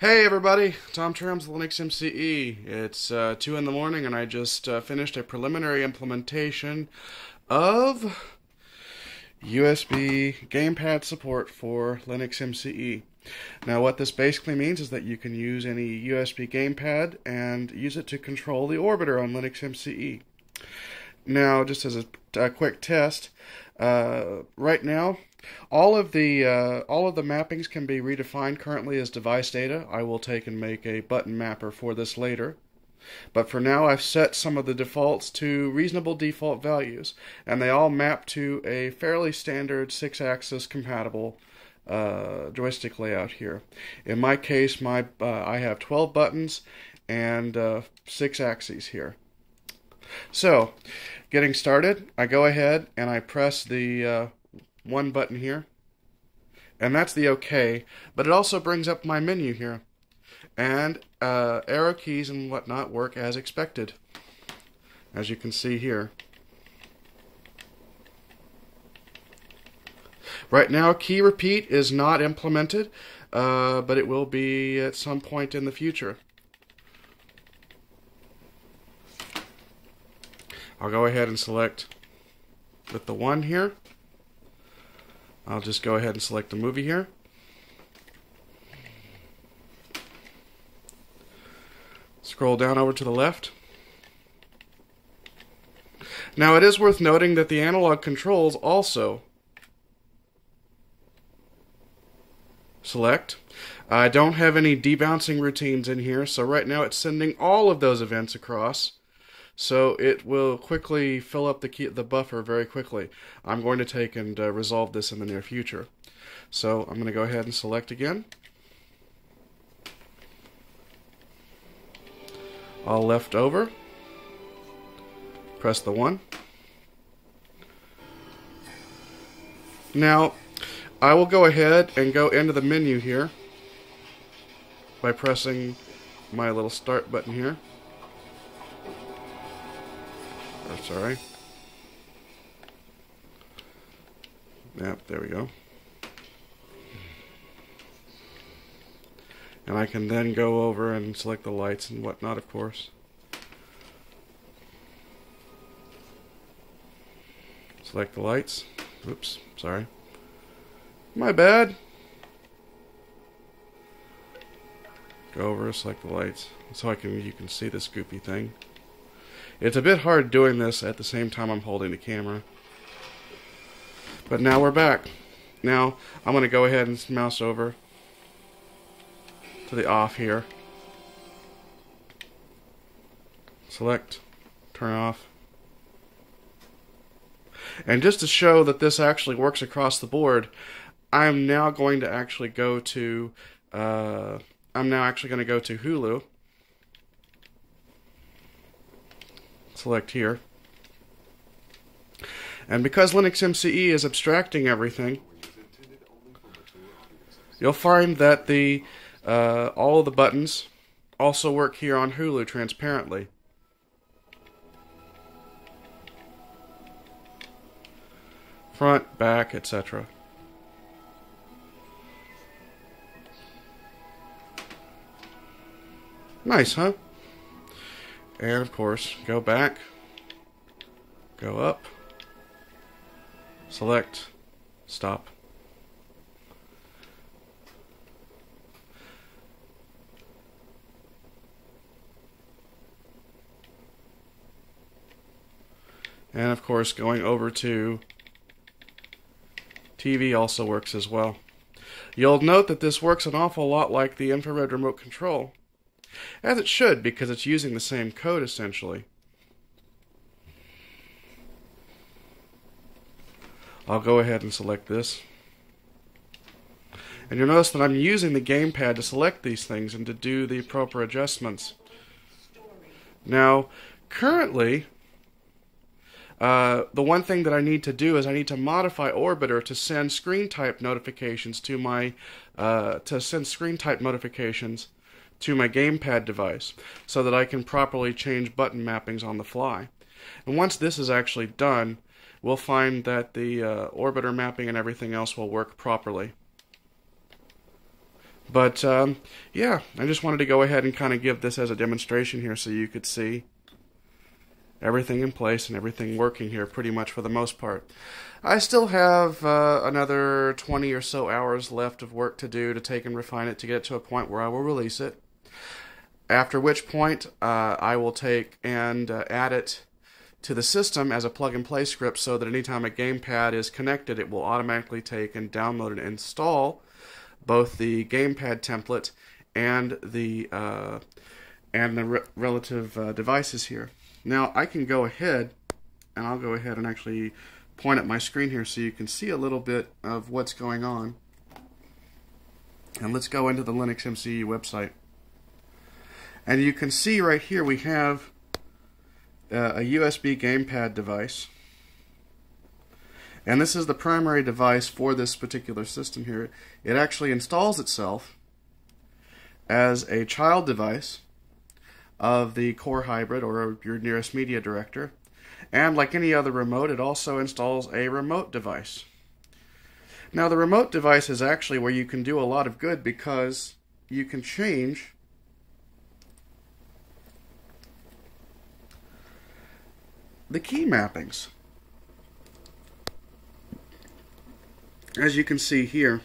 Hey everybody, Tom Trams, Linux MCE. It's uh, 2 in the morning and I just uh, finished a preliminary implementation of USB gamepad support for Linux MCE. Now what this basically means is that you can use any USB gamepad and use it to control the orbiter on Linux MCE. Now just as a, a quick test, uh, right now all of the uh, all of the mappings can be redefined currently as device data. I will take and make a button mapper for this later. But for now, I've set some of the defaults to reasonable default values, and they all map to a fairly standard six-axis compatible uh, joystick layout here. In my case, my uh, I have 12 buttons and uh, six axes here. So, getting started, I go ahead and I press the uh, one button here, and that's the OK, but it also brings up my menu here. And uh, arrow keys and whatnot work as expected, as you can see here. Right now, key repeat is not implemented, uh, but it will be at some point in the future. I'll go ahead and select with the one here. I'll just go ahead and select the movie here. Scroll down over to the left. Now it is worth noting that the analog controls also select. I don't have any debouncing routines in here, so right now it's sending all of those events across. So it will quickly fill up the key, the buffer very quickly. I'm going to take and uh, resolve this in the near future. So I'm going to go ahead and select again. All left over. Press the 1. Now, I will go ahead and go into the menu here by pressing my little start button here. Sorry. Yep, there we go. And I can then go over and select the lights and whatnot, of course. Select the lights. Oops, sorry. My bad. Go over, select the lights, so I can you can see this goopy thing. It's a bit hard doing this at the same time I'm holding the camera. But now we're back. Now I'm going to go ahead and mouse over to the off here. Select, turn off. And just to show that this actually works across the board, I'm now going to actually go to, uh, I'm now actually going to go to Hulu. Select here. And because Linux MCE is abstracting everything, you'll find that the uh, all of the buttons also work here on Hulu transparently. Front, back, etc. Nice, huh? And of course, go back, go up, select, stop. And of course, going over to TV also works as well. You'll note that this works an awful lot like the infrared remote control. As it should, because it's using the same code essentially. I'll go ahead and select this. And you'll notice that I'm using the gamepad to select these things and to do the proper adjustments. Now, currently, uh, the one thing that I need to do is I need to modify Orbiter to send screen type notifications to my uh, to send screen type notifications to my gamepad device so that I can properly change button mappings on the fly. And once this is actually done, we'll find that the uh, orbiter mapping and everything else will work properly. But um, yeah, I just wanted to go ahead and kind of give this as a demonstration here so you could see everything in place and everything working here pretty much for the most part. I still have uh, another 20 or so hours left of work to do to take and refine it to get it to a point where I will release it. After which point, uh, I will take and uh, add it to the system as a plug and play script so that anytime a gamepad is connected, it will automatically take and download and install both the gamepad template and the uh, and the re relative uh, devices here. Now I can go ahead and I'll go ahead and actually point at my screen here so you can see a little bit of what's going on. And let's go into the Linux MCE website. And you can see right here we have uh, a USB gamepad device. And this is the primary device for this particular system here. It actually installs itself as a child device of the core hybrid or your nearest media director. And like any other remote, it also installs a remote device. Now the remote device is actually where you can do a lot of good because you can change the key mappings. As you can see here,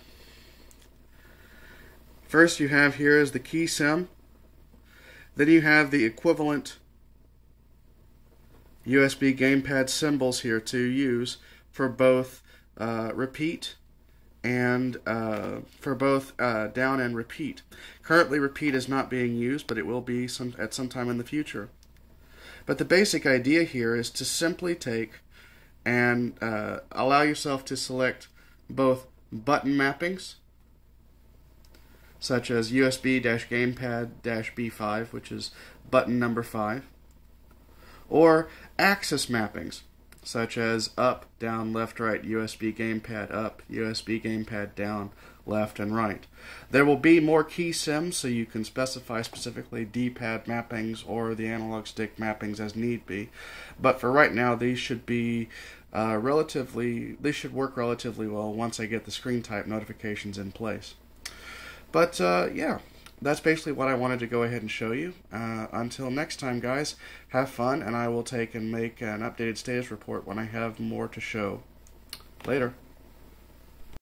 first you have here is the keysym then you have the equivalent USB gamepad symbols here to use for both uh, repeat and uh, for both uh, down and repeat. Currently repeat is not being used, but it will be some, at some time in the future. But the basic idea here is to simply take and uh, allow yourself to select both button mappings such as USB-gamepad-B5, which is button number 5, or axis mappings, such as up, down, left, right, USB gamepad up, USB gamepad down, left, and right. There will be more keysyms, so you can specify specifically D-pad mappings or the analog stick mappings as need be. But for right now, these should be uh, relatively, they should work relatively well once I get the screen type notifications in place. But uh, yeah, that's basically what I wanted to go ahead and show you. Uh, until next time, guys, have fun, and I will take and make an updated status report when I have more to show. Later.